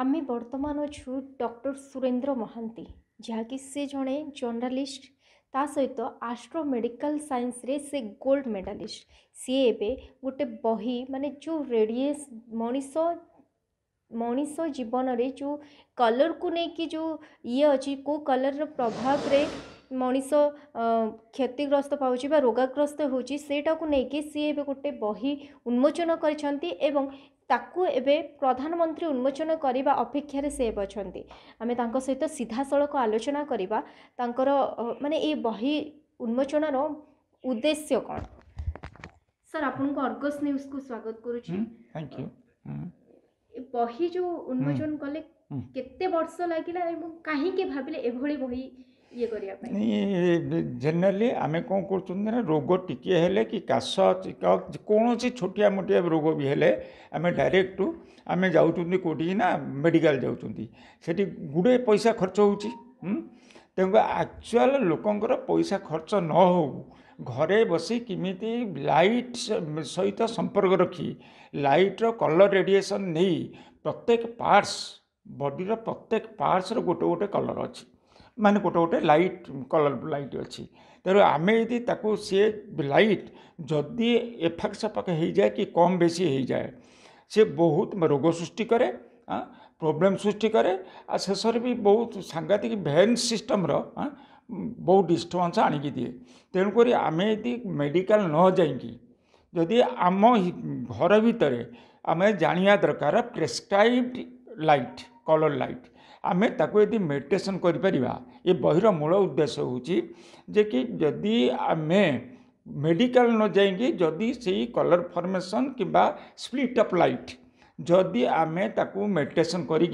ଆମେ ବର୍ତ୍ତମାନ ଅଛୁ ଡକ୍ଟର ସୁରେନ୍ଦ୍ର ମହାନ୍ତି ଯାହାକି ସେ ଜଣେ ଜର୍ଣ୍ଣାଲିଷ୍ଟ ତା ସହିତ ଆଷ୍ଟ୍ରୋ ମେଡ଼ିକାଲ ସାଇନ୍ସରେ ସେ ଗୋଲ୍ଡ ମେଡ଼ାଲିଷ୍ଟ ସିଏ ଏବେ ଗୋଟେ ବହି ମାନେ ଯେଉଁ ରେଡ଼ିଏସ୍ ମଣିଷ ମଣିଷ ଜୀବନରେ ଯେଉଁ କଲର୍କୁ ନେଇକି ଯେଉଁ ଇଏ ଅଛି କେଉଁ କଲର୍ର ପ୍ରଭାବରେ ମଣିଷ କ୍ଷତିଗ୍ରସ୍ତ ପାଉଛି ବା ରୋଗାଗ୍ରସ୍ତ ହେଉଛି ସେଇଟାକୁ ନେଇକି ସିଏ ଏବେ ଗୋଟେ ବହି ଉନ୍ମୋଚନ କରିଛନ୍ତି ଏବଂ ତାକୁ ଏବେ ପ୍ରଧାନମନ୍ତ୍ରୀ ଉନ୍ମୋଚନ କରିବା ଅପେକ୍ଷାରେ ସେ ଏବେ ଅଛନ୍ତି ଆମେ ତାଙ୍କ ସହିତ ସିଧାସଳଖ ଆଲୋଚନା କରିବା ତାଙ୍କର ମାନେ ଏଇ ବହି ଉନ୍ମୋଚନର ଉଦ୍ଦେଶ୍ୟ କ'ଣ ସାର୍ ଆପଣଙ୍କ ଅର୍ଗସ୍ ନ୍ୟୁଜ୍କୁ ସ୍ୱାଗତ କରୁଛି ଥ୍ୟାଙ୍କ ୟୁ ବହି ଯେଉଁ ଉନ୍ମୋଚନ କଲେ କେତେ ବର୍ଷ ଲାଗିଲା ଏବଂ କାହିଁକି ଭାବିଲେ ଏଭଳି ବହି ଇଏ କରିବା ପାଇଁ ଜେନେରାଲି ଆମେ କ'ଣ କରୁଛନ୍ତି ନା ରୋଗ ଟିକିଏ ହେଲେ କି କାଶ କୌଣସି ଛୋଟିଆ ମୋଟିଆ ରୋଗ ବି ହେଲେ ଆମେ ଡାଇରେକ୍ଟ ଆମେ ଯାଉଛନ୍ତି କେଉଁଠିକି ନା ମେଡ଼ିକାଲ ଯାଉଛନ୍ତି ସେଠି ଗୁଡ଼େ ପଇସା ଖର୍ଚ୍ଚ ହେଉଛି ତେଣୁ ଆକ୍ଚୁଆଲ ଲୋକଙ୍କର ପଇସା ଖର୍ଚ୍ଚ ନ ହେଉ ଘରେ ବସି କେମିତି ଲାଇଟ୍ ସହିତ ସମ୍ପର୍କ ରଖି ଲାଇଟ୍ର କଲର୍ ରେଡ଼ିଏସନ୍ ନେଇ ପ୍ରତ୍ୟେକ ପାର୍ଟସ୍ ବଡ଼ିର ପ୍ରତ୍ୟେକ ପାର୍ଟସ୍ର ଗୋଟେ ଗୋଟେ କଲର୍ ଅଛି ମାନେ ଗୋଟେ ଗୋଟେ ଲାଇଟ୍ କଲର୍ ଲାଇଟ୍ ଅଛି ତେଣୁ ଆମେ ଯଦି ତାକୁ ସିଏ ଲାଇଟ୍ ଯଦି ଏଫାକ ସେଫାକ ହେଇଯାଏ କି କମ୍ ବେଶୀ ହେଇଯାଏ ସେ ବହୁତ ରୋଗ ସୃଷ୍ଟି କରେ ପ୍ରୋବ୍ଲେମ୍ ସୃଷ୍ଟି କରେ ଆଉ ଶେଷରେ ବି ବହୁତ ସାଂଘାତିକ ଭେନ୍ ସିଷ୍ଟମ୍ର ବହୁତ ଡିଷ୍ଟର୍ବାନ୍ସ ଆଣିକି ଦିଏ ତେଣୁକରି ଆମେ ଯଦି ମେଡ଼ିକାଲ ନ ଯାଇକି ଯଦି ଆମ ଘର ଭିତରେ ଆମେ ଜାଣିବା ଦରକାର ପ୍ରେସ୍କ୍ରାଇବ୍ଡ ଲାଇଟ୍ କଲର୍ ଲାଇଟ୍ आम ताको यदि मेडिटेसन कर मूल उद्देश्य हो कि जदि आम मेडिकल न जाकि कलर फर्मेसन कि स्प्लीट अफ लाइट जदि आम ताको मेडिटेसन करी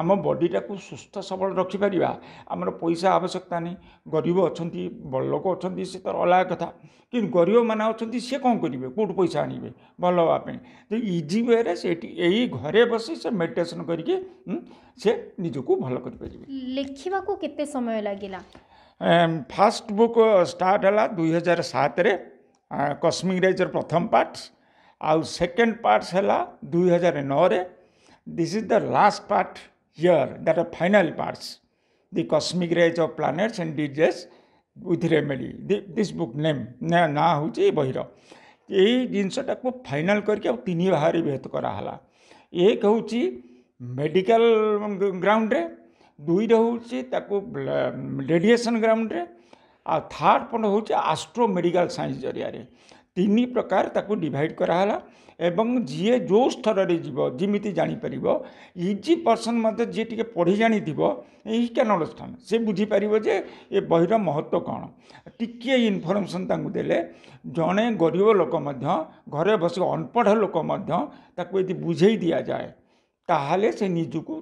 आम बडीटा को सुस्थ सबल रखिपर आम पैसा आवश्यकता नहीं गरीब अच्छा बड़ लोक अच्छा सी तो अलग कथ कि गरीब मान अच्छा सी कौन करेंगे कौट पैसा आने भल हाँपे तो इजी वे यही घरे बस से मेडिटेसन करके कर लिखा को समय लगे फास्ट बुक स्टार्ट दुई हजार सतरे कस्मिक रेजर प्रथम पार्ट आउ सेकेंड पार्ट है दुई हजार नौ this is the last part here that are final parts the cosmic rays of planets and diseases with remedy this book name ନାଁ ହେଉଛି ଏଇ ବହିର ଏଇ ଜିନିଷଟାକୁ ଫାଇନାଲ୍ କରିକି ଆଉ ତିନି ଭାଗରେ ବିହତ କରାହେଲା ଏକ ହେଉଛି ମେଡ଼ିକାଲ ଗ୍ରାଉଣ୍ଡରେ ଦୁଇରେ ହେଉଛି ତାକୁ ରେଡ଼ିଏସନ୍ ଗ୍ରାଉଣ୍ଡରେ ଆଉ ଥାର୍ଡ଼ ପଏଣ୍ଟ ହେଉଛି ଆଷ୍ଟ୍ରୋ ମେଡ଼ିକାଲ ସାଇନ୍ସ ଜରିଆରେ तीन प्रकार डिड कराला जीए जो स्तर में जीव जीमि जापर इजी पर्सन मत जी टे पढ़ी जाणी थी क्या अनुष्ठान से बुझीपर जे ए बहर महत्व कौन टिके इनफर्मेसन दे जड़े गरीब लोक मध्य घरे बस अनपढ़ लोक यदि बुझे दि जाए ताल से निजुक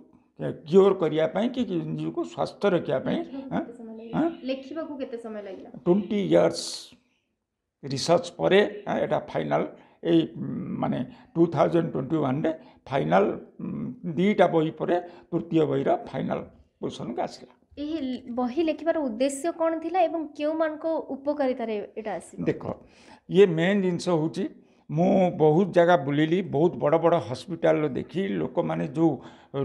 क्योर करने निजी को स्वास्थ्य रखापी ट्वेंटी इयर्स রিসার্চ পরে এটা ফাইনাল এই মানে টু থাউজেন্ড টোয়েন্টি ওয়ানে ফাইনাল ଦୁଇଟା ବହି ପରେ ତୃତୀୟ ବହିର ଫାଇନାଲ୍ ପୋଜିସନ୍କୁ ଆସିଲା ଏହି ବହି ଲେଖିବାର ଉଦ୍ଦେଶ୍ୟ କ'ଣ ଥିଲା ଏବଂ କେଉଁମାନଙ୍କ ଉପକାରିତାରେ ଏଇଟା ଆସିଲା ଦେଖ ଇଏ ମେନ୍ ଜିନିଷ ହେଉଛି ମୁଁ ବହୁତ ଜାଗା ବୁଲିଲି ବହୁତ ବଡ଼ ବଡ଼ ହସ୍ପିଟାଲ ଦେଖି ଲୋକମାନେ ଯେଉଁ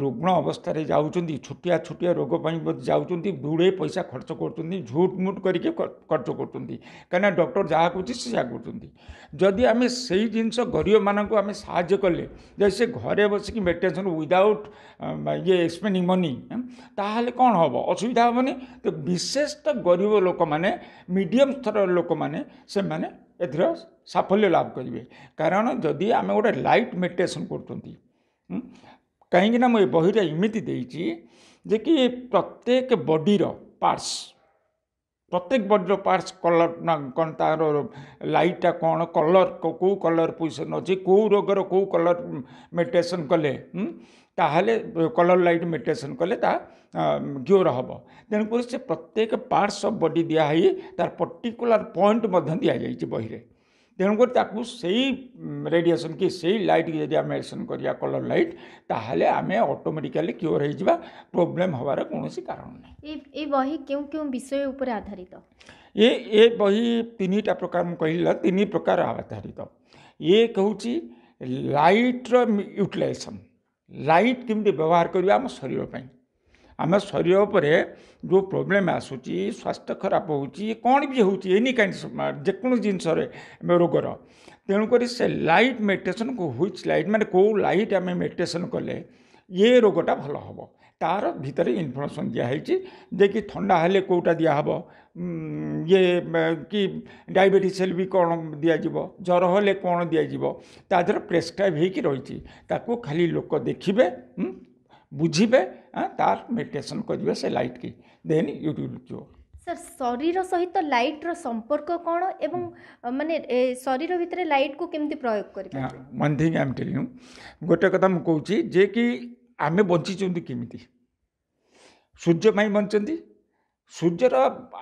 ରୁଗ୍ଣ ଅବସ୍ଥାରେ ଯାଉଛନ୍ତି ଛୋଟିଆ ଛୋଟିଆ ରୋଗ ପାଇଁ ଯାଉଛନ୍ତି ବୁଢ଼େ ପଇସା ଖର୍ଚ୍ଚ କରୁଛନ୍ତି ଝୁଟ୍ମୁଟ୍ କରିକି ଖର୍ଚ୍ଚ କରୁଛନ୍ତି କାହିଁକିନା ଡକ୍ଟର ଯାହା କହୁଛି ସେ ଯାହା କରୁଛନ୍ତି ଯଦି ଆମେ ସେଇ ଜିନିଷ ଗରିବମାନଙ୍କୁ ଆମେ ସାହାଯ୍ୟ କଲେ ଯେ ସେ ଘରେ ବସିକି ମେଡ଼ିଟେସନ୍ ୱିଦାଉଟ୍ ଇଏ ଏକ୍ସପେଣ୍ଡିଂ ମନି ତାହେଲେ କ'ଣ ହେବ ଅସୁବିଧା ହେବନି ତ ବିଶେଷତଃ ଗରିବ ଲୋକମାନେ ମିଡ଼ିୟମ୍ ସ୍ତରର ଲୋକମାନେ ସେମାନେ ଏଥିର ସାଫଲ୍ୟ ଲାଭ କରିବେ କାରଣ ଯଦି ଆମେ ଗୋଟେ ଲାଇଟ୍ ମେଡ଼ିଟେସନ୍ କରୁଛନ୍ତି କାହିଁକିନା ମୁଁ ଏ ବହିରେ ଏମିତି ଦେଇଛି ଯେ କି ପ୍ରତ୍ୟେକ ବଡ଼ିର ପାର୍ଟସ୍ ପ୍ରତ୍ୟେକ ବଡ଼ିର ପାର୍ଟସ୍ କଲର୍ ନା କ'ଣ ତା'ର ଲାଇଟ୍ଟା କ'ଣ କଲର୍ କେଉଁ କଲର୍ ପୋଜିସନ୍ ଅଛି କେଉଁ ରୋଗର କେଉଁ କଲର୍ ମେଡ଼ିଟେସନ୍ କଲେ ताल कलर लाइट मेडिटेसन कले ग्योर हम तेणुक से प्रत्येक पार्टस अफ बडी दिहे तार पर्टिकुला पॉइंट दि जाए बही तेणुकर रेडिएसन कि से लाइट जब मेडिसन करवा कलर लाइट ताल आम अटोमेटिकाली क्योर हो प्रोब्लेम हमारे कौन सी कारण ना ये बही क्यों क्यों विषय उपर आधारित ये ये बही तीन टा प्रकार कह तीन प्रकार आधारित एक हूँ लाइट्र यूटिलइेसन लाइट केमी व्यवहार करवा आम शरीर आम शरीर पर जो प्रोब्लेम आसूरी स्वास्थ्य खराब भी होनी कहीं जेको जिनस रोगर तेणुक से लाइट मेडिटेसन को ह्विच लाइट मैंने कौ लाइट आम मेडिटेसन कले ये रोगटा भल हम तार भितर इनफर्मेसन दिखाई देखिए थंडा हेल्ले कौटा दिह ये कि डायबेटी सेल भी कौन दिजिव ज्वर हेल्ले कौन दिज्व तादर प्रेसक्राइब होकर रही खाली लोक देखिए बुझे तार मेडिटेसन करेंगे से लाइट की देन यूट्यूब सर शरीर सहित तो लाइट रो संपर्क कौन एवं हम्म। मानने शरीर भितर लाइट को कमी प्रयोग कर हाँ, गोटे कथा मुझे कहूँ जे कि ଆମେ ବଞ୍ଚିଛନ୍ତି କେମିତି ସୂର୍ଯ୍ୟ ପାଇଁ ବଞ୍ଚିଛନ୍ତି ସୂର୍ଯ୍ୟର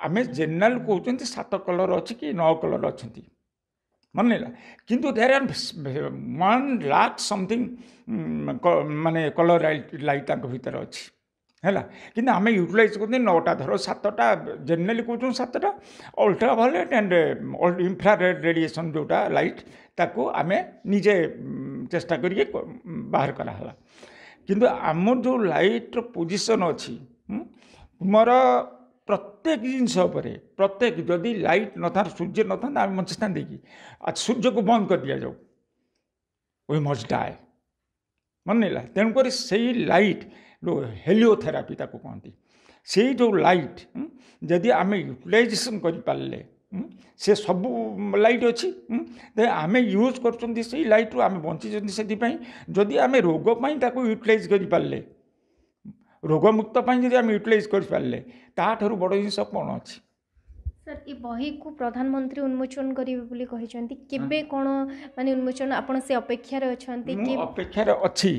ଆମେ ଜେନେରାଲ କହୁଛନ୍ତି ସାତ କଲର୍ ଅଛି କି ନଅ କଲର୍ ଅଛନ୍ତି ମନେ ହେଲା କିନ୍ତୁ there are one like something ମାନେ କଲର୍ ଲାଇଟ୍ ତାଙ୍କ ଭିତରେ ଅଛି ହେଲା କିନ୍ତୁ ଆମେ ୟୁଟିଲାଇଜ୍ କରୁଛନ୍ତି ନଅଟା ଧର ସାତଟା ଜେନେରାଲି କହୁଛନ୍ତି ସାତଟା ultra violet and infrared radiation ଯେଉଁଟା ଲାଇଟ୍ ତାକୁ ଆମେ ନିଜେ ଚେଷ୍ଟା କରିକି ବାହାର କରାହେଲା କିନ୍ତୁ ଆମର ଯେଉଁ ଲାଇଟ୍ର ପୋଜିସନ୍ ଅଛି ମୋର ପ୍ରତ୍ୟେକ ଜିନିଷ ଉପରେ ପ୍ରତ୍ୟେକ ଯଦି ଲାଇଟ୍ ନଥାନ୍ତା ସୂର୍ଯ୍ୟ ନଥାନ୍ତା ଆମେ ବଞ୍ଚିଥାନ୍ତେ କି ଆଉ ସୂର୍ଯ୍ୟକୁ ବନ୍ଦ କରିଦିଆଯାଉ ୱି ମଜ୍ ଡାଏ ମନେଲା ତେଣୁକରି ସେଇ ଲାଇଟ୍ ଯେଉଁ ହେଲିଓଥେରାପି ତାକୁ କହନ୍ତି ସେଇ ଯେଉଁ ଲାଇଟ୍ ଯଦି ଆମେ ୟୁଟିଲାଇଜେସନ୍ କରିପାରିଲେ हम्म? से सब लाइट अच्छी आम यूज कर लाइट्रु आम बंची से जदि आम रोगपाई यूटिलइ कर पारे रोगमुक्त यूटिलइज कर पारे ताठ बड़ जिन कौन अच्छी सर ये बही को प्रधानमंत्री उन्मोचन करेंगे कौन मान उन्मोचन आपेक्षार अच्छा अपेक्षार अच्छी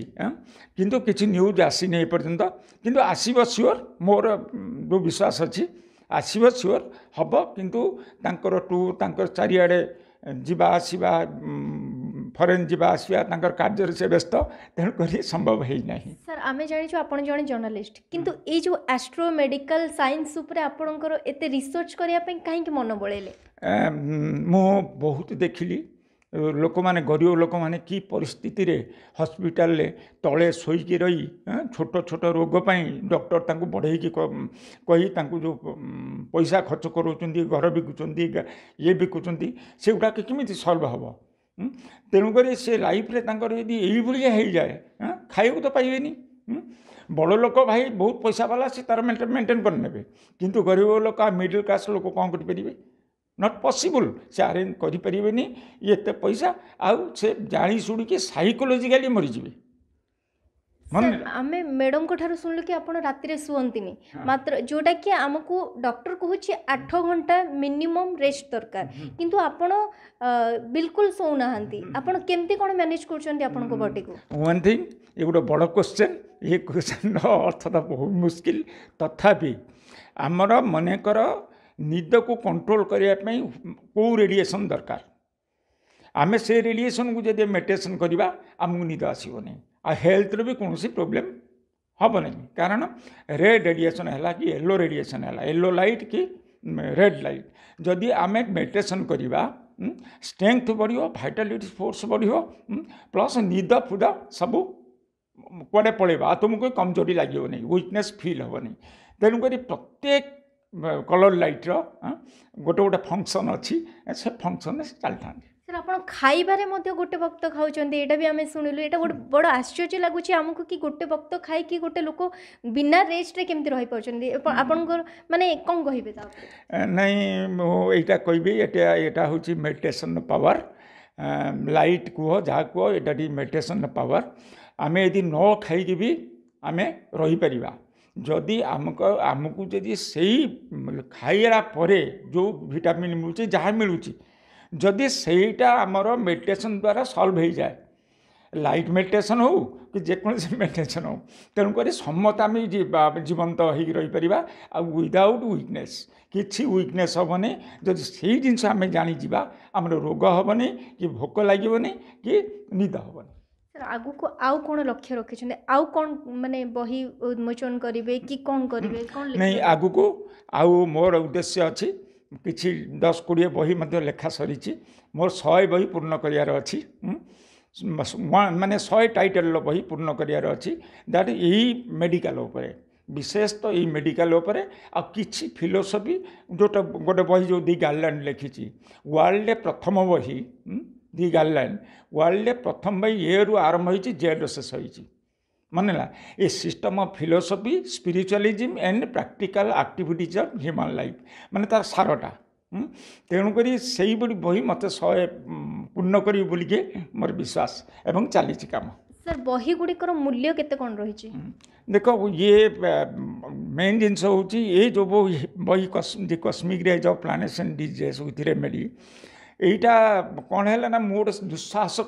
कि न्यूज आसी नहीं पर्यटन किसब सियोर मोर जो विश्वास अच्छी ଆସିବ ସିଓର ହେବ କିନ୍ତୁ ତାଙ୍କର ଟୁର୍ ତାଙ୍କର ଚାରିଆଡ଼େ ଯିବା ଆସିବା ଫରେନ୍ ଯିବା ଆସିବା ତାଙ୍କର କାର୍ଯ୍ୟରେ ସେ ବ୍ୟସ୍ତ ତେଣୁକରି ସମ୍ଭବ ହେଇନାହିଁ ସାର୍ ଆମେ ଜାଣିଛୁ ଆପଣ ଜଣେ ଜର୍ଣ୍ଣାଲିଷ୍ଟ କିନ୍ତୁ ଏଇ ଯେଉଁ ଆଷ୍ଟ୍ରୋ ମେଡ଼ିକାଲ ସାଇନ୍ସ ଉପରେ ଆପଣଙ୍କର ଏତେ ରିସର୍ଚ୍ଚ କରିବା ପାଇଁ କାହିଁକି ମନ ବଳେଇଲେ ମୁଁ ବହୁତ ଦେଖିଲି ଲୋକମାନେ ଗରିବ ଲୋକମାନେ କି ପରିସ୍ଥିତିରେ ହସ୍ପିଟାଲରେ ତଳେ ଶୋଇକି ରହି ଛୋଟ ଛୋଟ ରୋଗ ପାଇଁ ଡକ୍ଟର ତାଙ୍କୁ ବଢ଼େଇକି କହି ତାଙ୍କୁ ଯେଉଁ ପଇସା ଖର୍ଚ୍ଚ କରାଉଛନ୍ତି ଘର ବିକୁଛନ୍ତି ଇଏ ବିକୁଛନ୍ତି ସେଗୁଡ଼ାକ କେମିତି ସଲ୍ଭ ହେବ ତେଣୁକରି ସେ ଲାଇଫ୍ରେ ତାଙ୍କର ଯଦି ଏଇଭଳିଆ ହେଇଯାଏ ଖାଇବାକୁ ତ ପାଇବେନି ବଡ଼ ଲୋକ ଭାଇ ବହୁତ ପଇସା ବାଲା ସେ ତା'ର ମେଣ୍ଟେନ୍ କରିନେବେ କିନ୍ତୁ ଗରିବ ଲୋକ ଆଉ ମିଡ଼ିଲ୍ କ୍ଲାସ୍ ଲୋକ କ'ଣ କରିପାରିବେ ନଟ୍ ପସିବୁଲ୍ ସେ ଆରେଞ୍ଜ କରିପାରିବେନି ଏତେ ପଇସା ଆଉ ସେ ଜାଣି ଶୁଣିକି ସାଇକୋଲୋଜିକାଲି ମରିଯିବେ ଆମେ ମ୍ୟାଡ଼ମଙ୍କ ଠାରୁ ଶୁଣିଲୁ କି ଆପଣ ରାତିରେ ଶୁଅନ୍ତିନି ମାତ୍ର ଯେଉଁଟା କି ଆମକୁ ଡକ୍ଟର କହୁଛି ଆଠ ଘଣ୍ଟା ମିନିମମ୍ ରେଷ୍ଟ ଦରକାର କିନ୍ତୁ ଆପଣ ବିଲକୁଲ ଶୋଉନାହାନ୍ତି ଆପଣ କେମିତି କ'ଣ ମ୍ୟାନେଜ୍ କରୁଛନ୍ତି ଆପଣଙ୍କ ବଡିକୁ ୱାନ୍ ଥିଙ୍ଗ ଏ ଗୋଟେ ବଡ଼ କ୍ୱେଶ୍ଚନ୍ ଏ କ୍ୱେଶ୍ଚନ୍ର ଅର୍ଥଟା ବହୁତ ମୁସ୍କିଲ ତଥାପି ଆମର ମନେକର निद को कंट्रोल करने को रेडिएसन दरकार आम से रेडिएसन को जब मेडिटेसन करवा आमको निद आसवन आ हेल्थ भी कौन प्रोब्लेम हम नहीं कारण रेड रेडिएसन है कि येलो रेडिएसन है येलो लाइट कि रेड लाइट जदि आम मेडिटेसन करवा स्ट्रेंथ बढ़ो भाइटालीट फोर्स बढ़ो प्लस निद फुद सब कड़े पलवा तुमको कमजोरी लगे नहीं विकने फिल हे नहीं तेणुक प्रत्येक କଲର୍ ଲାଇଟ୍ର ଗୋଟେ ଗୋଟେ ଫଙ୍କସନ୍ ଅଛି ସେ ଫଙ୍କସନ୍ରେ ସେ ଚାଲିଥାନ୍ତି ସାର୍ ଆପଣ ଖାଇବାରେ ମଧ୍ୟ ଗୋଟେ ଭକ୍ତ ଖାଉଛନ୍ତି ଏଇଟା ବି ଆମେ ଶୁଣିଲୁ ଏଇଟା ଗୋଟେ ବଡ଼ ଆଶ୍ଚର୍ଯ୍ୟ ଲାଗୁଛି ଆମକୁ କି ଗୋଟେ ଭକ୍ତ ଖାଇକି ଗୋଟେ ଲୋକ ବିନା ରେଷ୍ଟରେ କେମିତି ରହିପାରୁଛନ୍ତି ଆପଣଙ୍କର ମାନେ କ'ଣ କହିବେ ତା ନାଇଁ ମୁଁ ଏଇଟା କହିବି ଏଇଟା ଏଇଟା ହେଉଛି ମେଡ଼ିଟେସନ୍ର ପାୱାର୍ ଲାଇଟ୍ କୁହ ଯାହା କୁହ ଏଇଟା ଟିକେ ମେଡ଼ିଟେସନ୍ର ପାୱାର୍ ଆମେ ଯଦି ନ ଖାଇକି ବି ଆମେ ରହିପାରିବା ଯଦି ଆମକୁ ଆମକୁ ଯଦି ସେଇ ଖାଇଲା ପରେ ଯେଉଁ ଭିଟାମିନ୍ ମିଳୁଛି ଯାହା ମିଳୁଛି ଯଦି ସେଇଟା ଆମର ମେଡ଼ିଟେସନ୍ ଦ୍ୱାରା ସଲ୍ଭ ହେଇଯାଏ ଲାଇଟ୍ ମେଡ଼ିଟେସନ୍ ହେଉ କି ଯେକୌଣସି ମେଡ଼ିଟେସନ୍ ହେଉ ତେଣୁକରି ସମତେ ଆମେ ଜୀବନ୍ତ ହେଇକି ରହିପାରିବା ଆଉ ୱିଦାଉଟ୍ ୱିକନେସ୍ କିଛି ୱିକନେସ୍ ହେବନି ଯଦି ସେଇ ଜିନିଷ ଆମେ ଜାଣିଯିବା ଆମର ରୋଗ ହେବନି କି ଭୋକ ଲାଗିବନି କି ନିଦ ହେବନି ସାର୍ ଆଗକୁ ଆଉ କ'ଣ ଲକ୍ଷ୍ୟ ରଖିଛନ୍ତି ଆଉ କ'ଣ ମାନେ ବହି ଉନ୍ମୋଚନ କରିବେ କି କ'ଣ କରିବେ କ'ଣ ନାଇଁ ଆଗକୁ ଆଉ ମୋର ଉଦ୍ଦେଶ୍ୟ ଅଛି କିଛି ଦଶ କୋଡ଼ିଏ ବହି ମଧ୍ୟ ଲେଖା ସରିଛି ମୋର ଶହେ ବହି ପୂର୍ଣ୍ଣ କରିବାର ଅଛି ମାନେ ଶହେ ଟାଇଟେଲର ବହି ପୂର୍ଣ୍ଣ କରିବାର ଅଛି ଦ୍ୟାଟ୍ ଏଇ ମେଡ଼ିକାଲ ଉପରେ ବିଶେଷତଃ ଏଇ ମେଡ଼ିକାଲ ଉପରେ ଆଉ କିଛି ଫିଲୋସଫି ଯେଉଁଟା ଗୋଟେ ବହି ଯେଉଁ ଦି ଗାର୍ଲାଣ୍ଡ ଲେଖିଛି ୱାର୍ଲଡ଼ରେ ପ୍ରଥମ ବହି ଦି ଗାଇଡ଼ଲାଇନ୍ ୱାର୍ଲଡ଼ରେ ପ୍ରଥମ ପାଇଁ ଏରୁ ଆରମ୍ଭ ହୋଇଛି ଜେଡ଼୍ର ଶେଷ ହୋଇଛି ମନେ ହେଲା a system of philosophy spiritualism and practical activities of human life ମାନେ ତା'ର ସାରଟା ତେଣୁକରି ସେଇଭଳି ବହି ମୋତେ ଶହେ ପୂର୍ଣ୍ଣ କରିବି ବୋଲିକି ମୋର ବିଶ୍ୱାସ ଏବଂ ଚାଲିଛି କାମ ସାର୍ ବହି ଗୁଡ଼ିକର ମୂଲ୍ୟ କେତେ କ'ଣ ରହିଛି ଦେଖ ଇଏ ମେନ୍ ଜିନିଷ ହେଉଛି ଏ ଯେଉଁ ବହି the cosmic rays of planets and diseases with remedy ଏଇଟା କ'ଣ ହେଲା ନା ମୁଁ ଗୋଟେ ଦୁଃସାହସ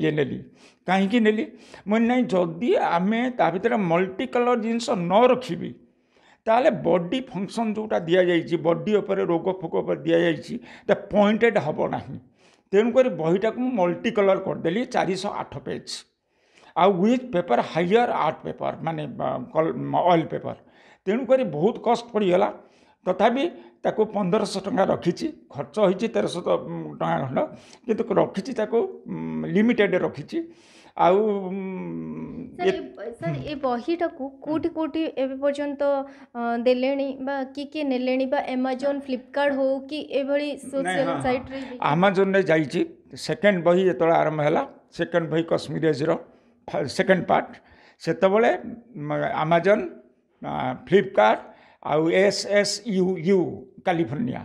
ଇଏ ନେଲି କାହିଁକି ନେଲି ମୁଁ ନାଇଁ ଯଦି ଆମେ ତା ଭିତରେ ମଲ୍ଟି କଲର୍ ଜିନିଷ ନ ରଖିବି ତାହେଲେ ବଡି ଫଙ୍କସନ୍ ଯେଉଁଟା ଦିଆଯାଇଛି ବଡି ଉପରେ ରୋଗ ଫୋଗ ଉପରେ ଦିଆଯାଇଛି ତା ପଏଣ୍ଟେଡ଼ ହେବ ନାହିଁ ତେଣୁକରି ବହିଟାକୁ ମୁଁ ମଲ୍ଟି କଲର୍ କରିଦେଲି ଚାରିଶହ ଆଠ ପେଜ୍ ଆଉ with paper higher art paper ମାନେ ଅଏଲ୍ ପେପର୍ ତେଣୁକରି ବହୁତ କଷ୍ଟ ପଡ଼ିଗଲା ତଥାପି ତାକୁ ପନ୍ଦରଶହ ଟଙ୍କା ରଖିଛି ଖର୍ଚ୍ଚ ହୋଇଛି ତେରଶହ ଟଙ୍କା ଖଣ୍ଡ କିନ୍ତୁ ରଖିଛି ତାକୁ ଲିମିଟେଡ଼୍ ରଖିଛି ଆଉ ଏ ବହିଟାକୁ କେଉଁଠି କେଉଁଠି ଏବେ ପର୍ଯ୍ୟନ୍ତ ଦେଲେଣି ବା କିଏ କିଏ ନେଲେଣି ବା ଆମାଜନ୍ ଫ୍ଲିପକାର୍ଟ ହେଉ କି ଏଭଳି ସୋସିଆଲ ସାଇଟ୍ରେ ଆମାଜନ୍ରେ ଯାଇଛି ସେକେଣ୍ଡ ବହି ଯେତେବେଳେ ଆରମ୍ଭ ହେଲା ସେକେଣ୍ଡ ବହି କଶ୍ମୀରଜର ସେକେଣ୍ଡ ପାର୍ଟ ସେତେବେଳେ ଆମାଜନ୍ ଫ୍ଲିପକାର୍ଟ ଆଉ S S U U California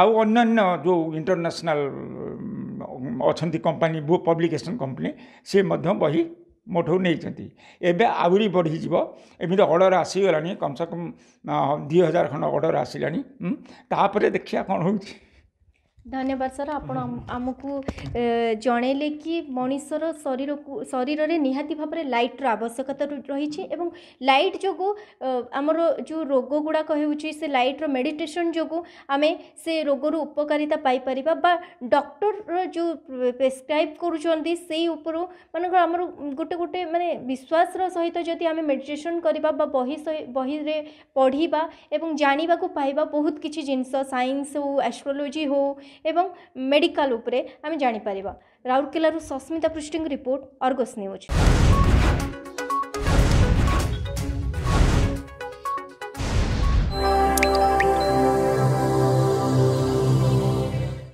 ଆଉ ଅନ୍ୟାନ୍ୟ ଯେଉଁ ଇଣ୍ଟରନ୍ୟାସନାଲ୍ ଅଛନ୍ତି କମ୍ପାନୀ ପବ୍ଲିକେସନ୍ କମ୍ପାନୀ ସେ ମଧ୍ୟ ବହି ମୋଠୁ ନେଇଛନ୍ତି ଏବେ ଆହୁରି ବଢ଼ିଯିବ ଏମିତି ଅର୍ଡ଼ର ଆସିଗଲାଣି କମ୍ସେ କମ୍ ଦୁଇ ହଜାର ଖଣ୍ଡ ଅର୍ଡ଼ର ଆସିଲାଣି ତାପରେ ଦେଖିବା କ'ଣ ହେଉଛି ଧନ୍ୟବାଦ ସାର୍ ଆପଣ ଆମକୁ ଜଣେଇଲେ କି ମଣିଷର ଶରୀରକୁ ଶରୀରରେ ନିହାତି ଭାବରେ ଲାଇଟ୍ର ଆବଶ୍ୟକତା ରହିଛି ଏବଂ ଲାଇଟ୍ ଯୋଗୁଁ ଆମର ଯେଉଁ ରୋଗ ଗୁଡ଼ାକ ହେଉଛି ସେ ଲାଇଟ୍ର ମେଡ଼ିଟେସନ୍ ଯୋଗୁଁ ଆମେ ସେ ରୋଗରୁ ଉପକାରିତା ପାଇପାରିବା ବା ଡକ୍ଟର ଯେଉଁ ପ୍ରେସ୍କ୍ରାଇବ୍ କରୁଛନ୍ତି ସେଇ ଉପରୁ ମାନଙ୍କର ଆମର ଗୋଟେ ଗୋଟେ ମାନେ ବିଶ୍ୱାସର ସହିତ ଯଦି ଆମେ ମେଡ଼ିଟେସନ୍ କରିବା ବା ବହି ବହିରେ ପଢ଼ିବା ଏବଂ ଜାଣିବାକୁ ପାଇବା ବହୁତ କିଛି ଜିନିଷ ସାଇନ୍ସ ହେଉ ଆଷ୍ଟ୍ରୋଲୋଜି ହେଉ ଏବଂ ମେଡ଼ିକାଲ ଉପରେ ଆମେ ଜାଣିପାରିବା ରାଉରକେଲାରୁ ସସ୍ମିତା ପୃଷ୍ଟିଙ୍କ ରିପୋର୍ଟ ଅର୍ଗସ୍ ନ୍ୟୁଜ୍